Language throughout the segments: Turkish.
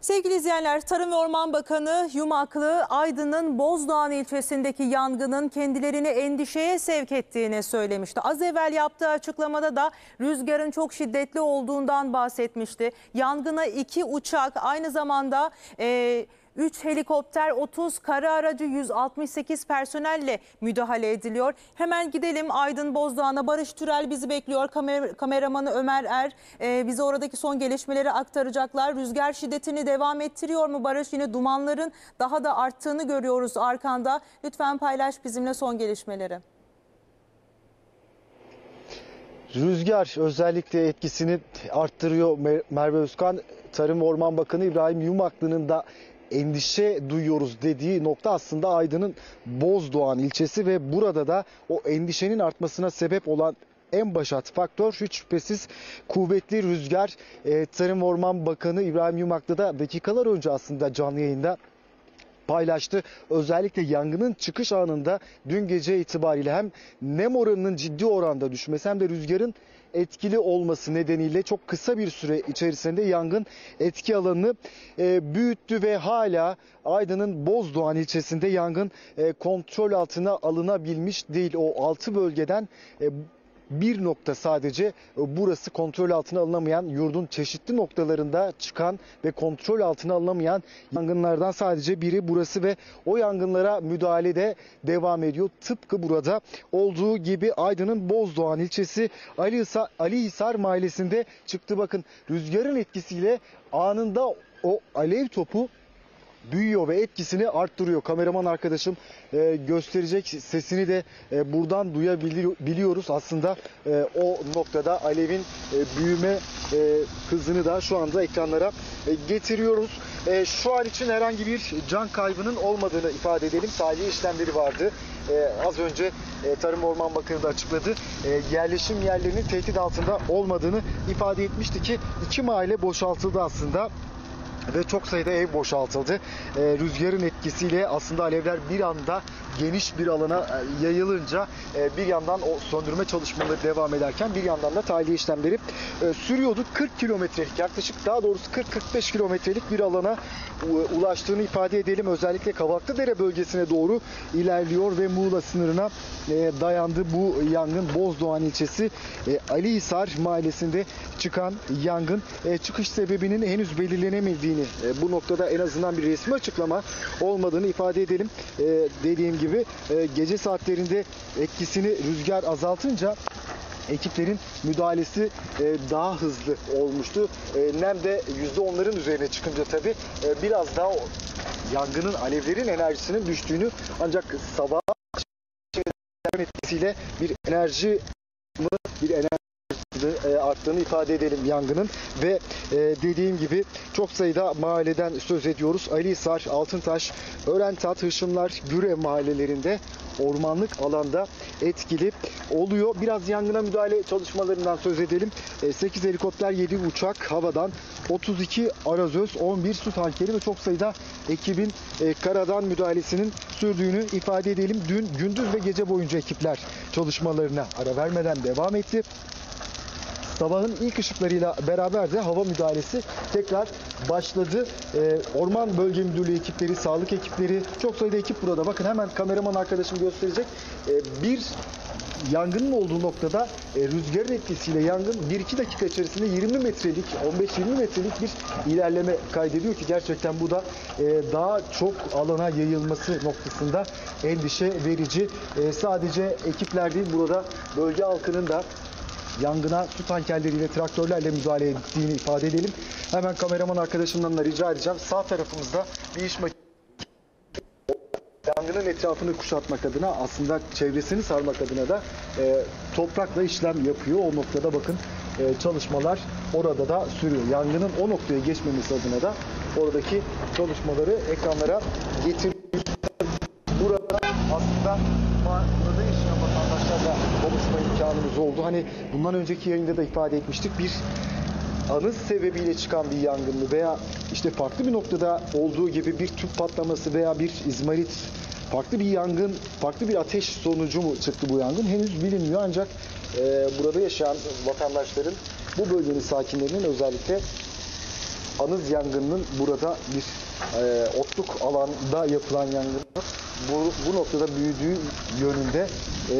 Sevgili izleyenler, Tarım ve Orman Bakanı Yumaklı, Aydın'ın Bozdoğan ilçesindeki yangının kendilerini endişeye sevk ettiğini söylemişti. Az evvel yaptığı açıklamada da rüzgarın çok şiddetli olduğundan bahsetmişti. Yangına iki uçak, aynı zamanda... E, 3 helikopter, 30 kara aracı, 168 personelle müdahale ediliyor. Hemen gidelim Aydın Bozdoğan'a. Barış Türel bizi bekliyor. Kamer kameramanı Ömer Er e, bize oradaki son gelişmeleri aktaracaklar. Rüzgar şiddetini devam ettiriyor mu Barış? Yine dumanların daha da arttığını görüyoruz arkanda. Lütfen paylaş bizimle son gelişmeleri. Rüzgar özellikle etkisini arttırıyor Mer- Merve Özkan. Tarım Orman Bakanı İbrahim Yumaklı'nın da endişe duyuyoruz dediği nokta aslında Aydın'ın Bozdoğan ilçesi ve burada da o endişenin artmasına sebep olan en başat faktör hiç şüphesiz kuvvetli rüzgar. Ee, Tarım Orman Bakanı İbrahim Yumaklı da dakikalar önce aslında canlı yayında paylaştı. Özellikle yangının çıkış anında dün gece itibariyle hem nem oranının ciddi oranda düşmesi hem de rüzgarın etkili olması nedeniyle çok kısa bir süre içerisinde yangın etki alanını e, büyüttü ve hala Aydın'ın Bozdoğan ilçesinde yangın e, kontrol altına alınabilmiş değil. O 6 bölgeden e, bir nokta sadece e, burası kontrol altına alınamayan yurdun çeşitli noktalarında çıkan ve kontrol altına alınamayan yangınlardan sadece biri burası ve o yangınlara müdahalede devam ediyor. Tıpkı burada olduğu gibi Aydın'ın Bozdoğan ilçesi Ali Hisar, Ali Hisar mahallesinde çıktı. Bakın rüzgarın etkisiyle anında o alev topu büyüyor ve etkisini arttırıyor. Kameraman arkadaşım e, gösterecek sesini de e, buradan duyabiliyoruz. Aslında e, o noktada alevin e, büyüme e, hızını da şu anda ekranlara e, getiriyoruz. E, şu an için herhangi bir can kaybının olmadığını ifade edelim. Tahliye işlemleri vardı. E, az önce e, Tarım Orman Bakanı da açıkladı. E, yerleşim yerlerinin tehdit altında olmadığını ifade etmişti ki iki mahalle boşaltıldı aslında ve çok sayıda ev boşaltıldı. Ee, rüzgarın etkisiyle aslında alevler bir anda geniş bir alana e, yayılınca e, bir yandan o söndürme çalışmaları devam ederken bir yandan da tahliye işlemleri e, sürüyordu. 40 kilometrelik yaklaşık daha doğrusu 40-45 kilometrelik bir alana ulaştığını ifade edelim. Özellikle Kavaklıdere bölgesine doğru ilerliyor ve Muğla sınırına e, dayandı bu yangın. Bozdoğan ilçesi e, Alihisar mahallesinde çıkan yangın e, çıkış sebebinin henüz belirlenemediğini e, bu noktada en azından bir resmi açıklama olmadığını ifade edelim. E, dediğim gibi gece saatlerinde etkisini rüzgar azaltınca ekiplerin müdahalesi daha hızlı olmuştu. Nem de %10'ların üzerine çıkınca tabii biraz daha yangının alevlerin enerjisinin düştüğünü ancak sabah etkisiyle bir enerji bir enerji arttığını ifade edelim yangının ve e, dediğim gibi çok sayıda mahalleden söz ediyoruz. Alihisar, Altıntaş, Örentat, Hışımlar, Güre mahallelerinde ormanlık alanda etkili oluyor. Biraz yangına müdahale çalışmalarından söz edelim. 8 helikopter, 7 uçak havadan, 32 arazöz, 11 su tankeri ve çok sayıda ekibin e, karadan müdahalesinin sürdüğünü ifade edelim. Dün gündüz ve gece boyunca ekipler çalışmalarına ara vermeden devam etti. Sabahın ilk ışıklarıyla beraber de hava müdahalesi tekrar başladı. Ee, Orman Bölge Müdürlüğü ekipleri, sağlık ekipleri, çok sayıda ekip burada. Bakın hemen kameraman arkadaşım gösterecek. Ee, bir yangının olduğu noktada e, rüzgarın etkisiyle yangın 1-2 dakika içerisinde 20 metrelik, 15-20 metrelik bir ilerleme kaydediyor ki gerçekten bu da e, daha çok alana yayılması noktasında endişe verici. E, sadece ekipler değil burada bölge halkının da yangına su tankerleriyle, traktörlerle müdahale ettiğini ifade edelim. Hemen kameraman arkadaşımdan da rica edeceğim. Sağ tarafımızda bir iş makinesi yangının etrafını kuşatmak adına aslında çevresini sarmak adına da e, toprakla işlem yapıyor. O noktada bakın e, çalışmalar orada da sürüyor. Yangının o noktaya geçmemesi adına da oradaki çalışmaları ekranlara getiriyor. Burada aslında ma- vatandaşlarla konuşma imkanımız oldu. Hani bundan önceki yayında da ifade etmiştik. Bir anız sebebiyle çıkan bir yangın mı veya işte farklı bir noktada olduğu gibi bir tüp patlaması veya bir izmarit farklı bir yangın, farklı bir ateş sonucu mu çıktı bu yangın henüz bilinmiyor ancak e, burada yaşayan vatandaşların bu bölgenin sakinlerinin özellikle anız yangınının burada bir e, otluk alanda yapılan yangının bu, bu noktada büyüdüğü yönünde e,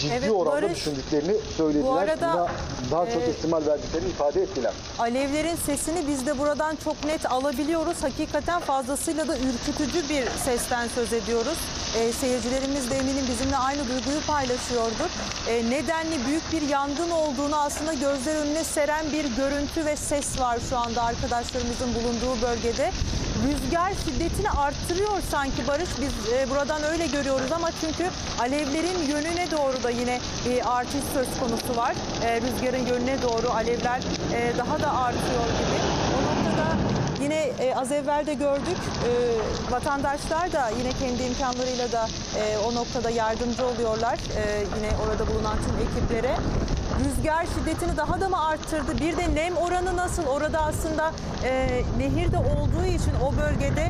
ciddi Evet, oranda Barış, düşündüklerini söylediler. bu arada, Buna daha çok e, ihtimal verdiklerini ifade ettiler. Alevlerin sesini biz de buradan çok net alabiliyoruz. Hakikaten fazlasıyla da ürkütücü bir sesten söz ediyoruz. Ee, seyircilerimiz de eminim bizimle aynı duyguyu paylaşıyordur. Ee, nedenli büyük bir yangın olduğunu aslında gözler önüne seren bir görüntü ve ses var şu anda arkadaşlarımızın bulunduğu bölgede. Rüzgar şiddetini arttırıyor sanki Barış. Biz e, buradan öyle görüyoruz ama çünkü alevlerin yönüne doğru da yine bir artış söz konusu var. E, rüzgarın yönüne doğru alevler e, daha da artıyor gibi. O noktada yine e, az evvel de gördük e, vatandaşlar da yine kendi imkanlarıyla da e, o noktada yardımcı oluyorlar. E, yine orada bulunan tüm ekiplere. Rüzgar şiddetini daha da mı arttırdı? Bir de nem oranı nasıl? Orada aslında e, nehirde olduğu için o bölgede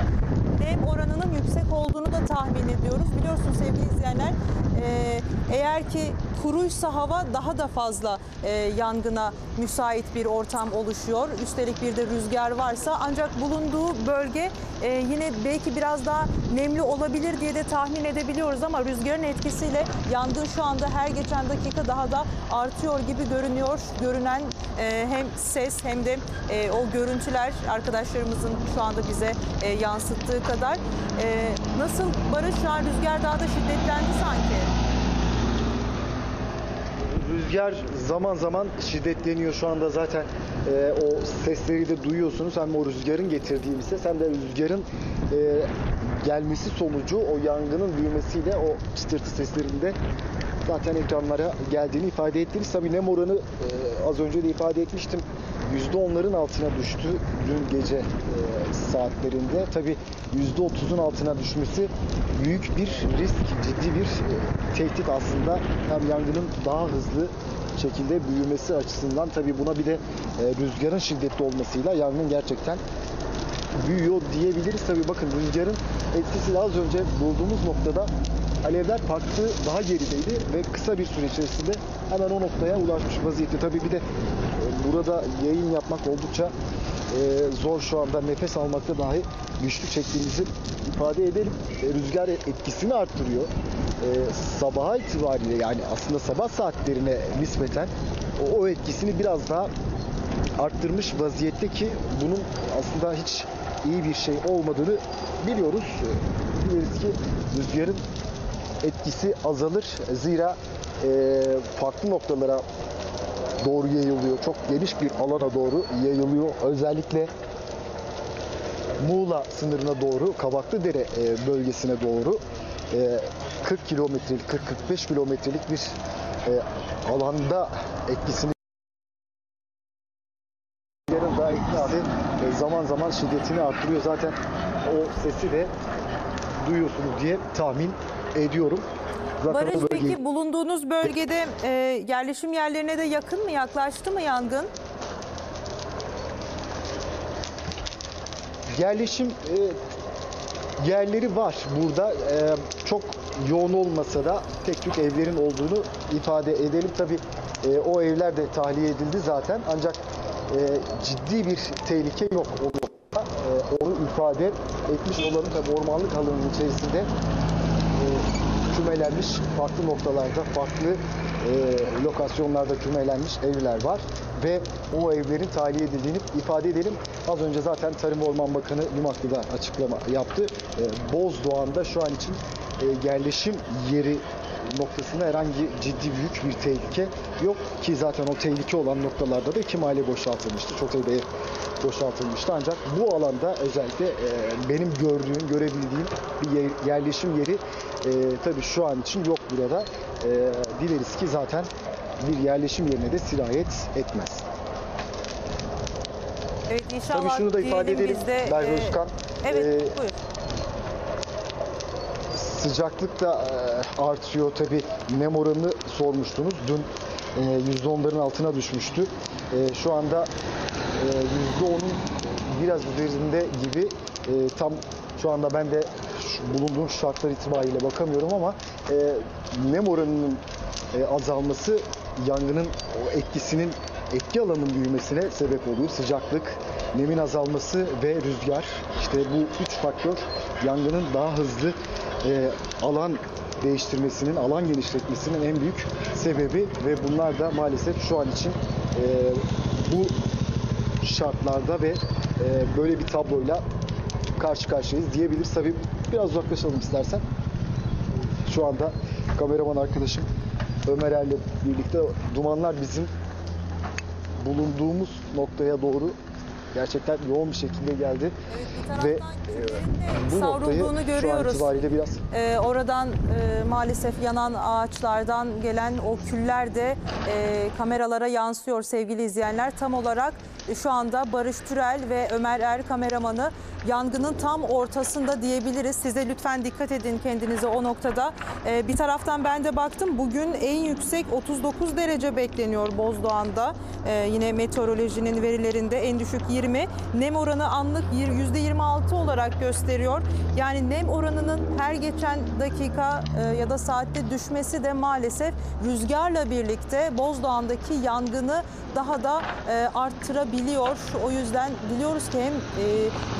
nem oranının yüksek olduğunu da tahmin ediyoruz. Biliyorsunuz sevgili izleyenler e, eğer ki kuruysa hava daha da fazla e, yangına müsait bir ortam oluşuyor. Üstelik bir de rüzgar varsa ancak bulunduğu bölge e, yine belki biraz daha nemli olabilir diye de tahmin edebiliyoruz ama rüzgarın etkisiyle yangın şu anda her geçen dakika daha da artıyor gibi görünüyor. Görünen hem ses hem de o görüntüler arkadaşlarımızın şu anda bize yansıttığı kadar. E, nasıl Barış şu an rüzgar daha da şiddetlendi sanki. Rüzgar zaman zaman şiddetleniyor şu anda zaten e, o sesleri de duyuyorsunuz. Hem o rüzgarın getirdiği bir ses hem de rüzgarın e, gelmesi sonucu o yangının büyümesiyle o çıtırtı seslerinde zaten ekranlara geldiğini ifade ettiniz. Tabii nem oranı e, az önce de ifade etmiştim. %10'ların altına düştü dün gece e, saatlerinde. Tabii %30'un altına düşmesi büyük bir risk, ciddi bir e, tehdit aslında. Hem yangının daha hızlı şekilde büyümesi açısından tabii buna bir de e, rüzgarın şiddetli olmasıyla yangın gerçekten büyüyor diyebiliriz. Tabii bakın rüzgarın etkisiyle az önce bulduğumuz noktada alevler parkı daha gerideydi ve kısa bir süre içerisinde hemen o noktaya ulaşmış vaziyette. Tabii bir de burada yayın yapmak oldukça e, zor şu anda nefes almakta dahi güçlük çektiğimizi ifade edelim. E, rüzgar etkisini arttırıyor. E, sabaha itibariyle yani aslında sabah saatlerine nispeten o, etkisini biraz daha arttırmış vaziyette ki bunun aslında hiç iyi bir şey olmadığını biliyoruz. Ee, Biliriz ki rüzgarın etkisi azalır. Zira e, farklı noktalara doğru yayılıyor. Çok geniş bir alana doğru yayılıyor. Özellikle Muğla sınırına doğru, Kabaklıdere e, bölgesine doğru e, 40 kilometrelik, 40-45 kilometrelik bir e, alanda etkisini Yarın da iknası e, zaman zaman şiddetini arttırıyor. Zaten o sesi de duyuyorsunuz diye tahmin ediyorum. Zaten Barış o bölgeyi- peki bulunduğunuz bölgede e, yerleşim yerlerine de yakın mı yaklaştı mı yangın? yerleşim e, yerleri var burada. E, çok yoğun olmasa da tek tük evlerin olduğunu ifade edelim. Tabii e, o evler de tahliye edildi zaten. Ancak e, ciddi bir tehlike yok o noktada. E, onu ifade etmiş olalım. Tabii ormanlık alanının içerisinde kümelenmiş farklı noktalarda, farklı e, lokasyonlarda kümelenmiş evler var ve o evlerin tahliye edildiğini ifade edelim. Az önce zaten Tarım ve Orman Bakanı Yumaklı'da açıklama yaptı. E, Bozdoğan'da şu an için e, yerleşim yeri noktasında herhangi ciddi büyük bir tehlike yok ki zaten o tehlike olan noktalarda da iki mahalle boşaltılmıştı. Çok sayıda ev boşaltılmıştı ancak bu alanda özellikle e, benim gördüğüm, görebildiğim bir yer- yerleşim yeri e, tabii şu an için yok burada. E, dileriz ki zaten bir yerleşim yerine de sirayet etmez. Evet inşallah Tabii şunu da ifade edelim biz de, Merve e, Özkan. Evet e, buyur. Sıcaklık da e, artıyor tabi nem oranını sormuştunuz. Dün e, %10'ların altına düşmüştü. E, Şu anda e, %10'un biraz üzerinde gibi E, tam şu anda ben de bulunduğum şartlar itibariyle bakamıyorum ama e, nem oranının e, azalması yangının etkisinin etki alanının büyümesine sebep oluyor. Sıcaklık nemin azalması ve rüzgar. İşte bu üç faktör yangının daha hızlı e, alan değiştirmesinin, alan genişletmesinin en büyük sebebi ve bunlar da maalesef şu an için e, bu şartlarda ve e, böyle bir tabloyla karşı karşıyayız diyebiliriz. Tabii biraz uzaklaşalım istersen. Şu anda kameraman arkadaşım Ömer Er'le birlikte dumanlar bizim bulunduğumuz noktaya doğru gerçekten yoğun bir şekilde geldi. Evet, Ve, e, Bu noktayı savrulduğunu şu an görüyoruz. itibariyle biraz Ee, oradan e, maalesef yanan ağaçlardan gelen o küller de e, kameralara yansıyor sevgili izleyenler. Tam olarak e, şu anda Barış Türel ve Ömer Er kameramanı yangının tam ortasında diyebiliriz. Size lütfen dikkat edin kendinize o noktada. Ee, bir taraftan ben de baktım bugün en yüksek 39 derece bekleniyor Bozdoğan'da. Ee, yine meteorolojinin verilerinde en düşük 20. Nem oranı anlık yir- %26 olarak gösteriyor. Yani nem oranının her geçen dakika e, ya da saatte düşmesi de maalesef rüzgarla birlikte Bozdoğan'daki yangını daha da e, arttırabiliyor. O yüzden diliyoruz ki hem e,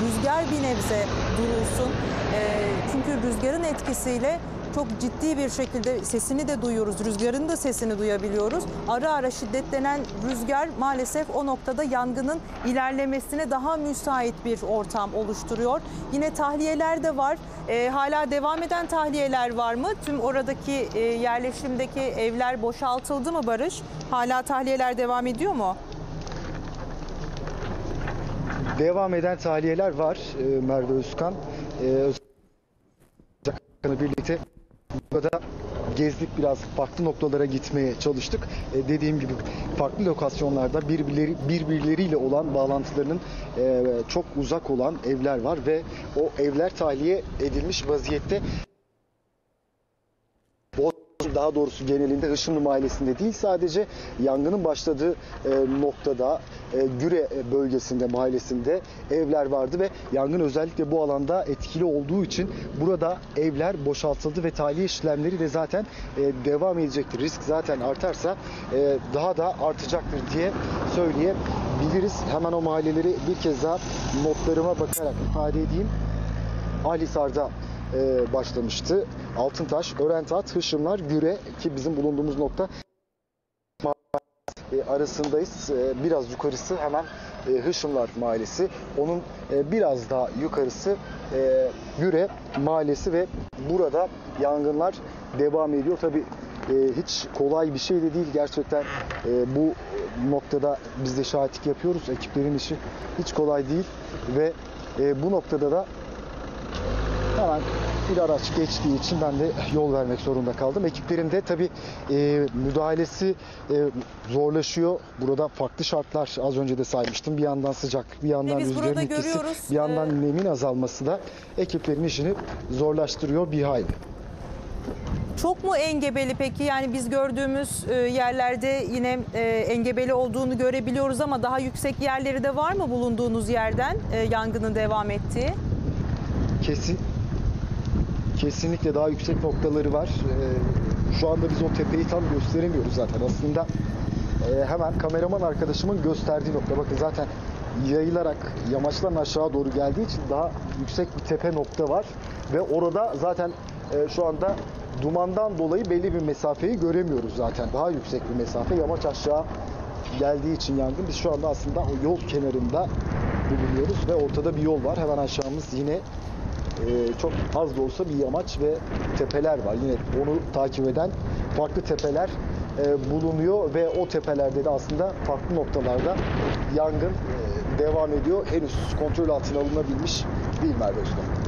rüzgar bir nebze durulsun. E, çünkü rüzgarın etkisiyle çok ciddi bir şekilde sesini de duyuyoruz. Rüzgarın da sesini duyabiliyoruz. Ara ara şiddetlenen rüzgar maalesef o noktada yangının ilerlemesine daha müsait bir ortam oluşturuyor. Yine tahliyeler de var. Ee, hala devam eden tahliyeler var mı? Tüm oradaki e, yerleşimdeki evler boşaltıldı mı Barış? Hala tahliyeler devam ediyor mu? Devam eden tahliyeler var e, Merve Özkan. E, Özkan'la birlikte burada gezdik biraz farklı noktalara gitmeye çalıştık. E, dediğim gibi farklı lokasyonlarda birbirleri birbirleriyle olan bağlantılarının e, çok uzak olan evler var ve o evler tahliye edilmiş vaziyette. Daha doğrusu genelinde Hışımlı Mahallesi'nde değil sadece yangının başladığı e, noktada e, Güre bölgesinde mahallesinde evler vardı ve yangın özellikle bu alanda etkili olduğu için burada evler boşaltıldı ve tahliye işlemleri de zaten e, devam edecektir. Risk zaten artarsa e, daha da artacaktır diye söyleyebiliriz. Hemen o mahalleleri bir kez daha notlarıma bakarak ifade edeyim. Alihisar'da e, başlamıştı. Altıntaş, Örentat, Hışımlar, Güre ki bizim bulunduğumuz nokta e, arasındayız. E, biraz yukarısı hemen e, Hışımlar Mahallesi. Onun biraz daha yukarısı Güre Mahallesi ve burada yangınlar devam ediyor. Tabii e, hiç kolay bir şey de değil. Gerçekten bu noktada biz de şahitlik yapıyoruz. Ekiplerin işi hiç kolay değil ve bu noktada da hemen bir araç geçtiği için ben de yol vermek zorunda kaldım. Ekiplerin de tabii e, müdahalesi e, zorlaşıyor. Burada farklı şartlar az önce de saymıştım. Bir yandan sıcak, bir yandan rüzgarın etkisi, bir yandan e, nemin azalması da ekiplerin işini zorlaştırıyor bir hayli. Çok mu engebeli peki? Yani biz gördüğümüz e, yerlerde yine e, engebeli olduğunu görebiliyoruz ama daha yüksek yerleri de var mı bulunduğunuz yerden e, yangının devam ettiği? Kesin kesinlikle daha yüksek noktaları var. Ee, şu anda biz o tepeyi tam gösteremiyoruz zaten. Aslında e, hemen kameraman arkadaşımın gösterdiği nokta. Bakın zaten yayılarak yamaçtan aşağı doğru geldiği için daha yüksek bir tepe nokta var. Ve orada zaten e, şu anda dumandan dolayı belli bir mesafeyi göremiyoruz zaten. Daha yüksek bir mesafe yamaç aşağı geldiği için yangın. Biz şu anda aslında o yol kenarında bulunuyoruz ve ortada bir yol var. Hemen aşağımız yine ee, çok az da olsa bir yamaç ve tepeler var. Yine onu takip eden farklı tepeler e, bulunuyor ve o tepelerde de aslında farklı noktalarda yangın e, devam ediyor. Henüz kontrol altına alınabilmiş değil Merve Usta.